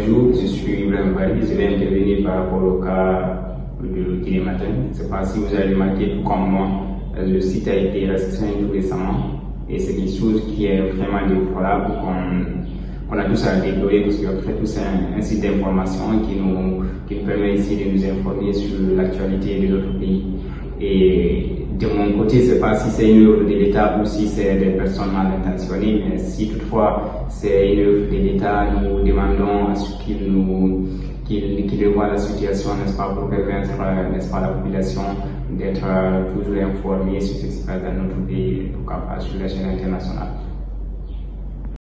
bonjour, je suis Ibrahim Bari, je vais intervenir par rapport au cas de Guinée Matin. Je ne sais pas si vous avez remarqué, tout comme moi, le site a été restreint tout récemment et c'est quelque chose qui est vraiment déplorable qu'on a tous à déplorer parce qu'on fait tous un, un site d'information qui nous, qui nous permet ici de nous informer sur l'actualité de notre pays. Et de mon côté, je ne sais pas si c'est une œuvre de l'État ou si c'est des personnes mal intentionnées, mais si toutefois c'est une œuvre de l'État, nous demandons à ce qu'il nous qu'il qu la situation, n'est-ce pas, pour permettre, n'est-ce pas, la population d'être toujours informée sur ce qui se passe dans notre pays, sur la chaîne internationale.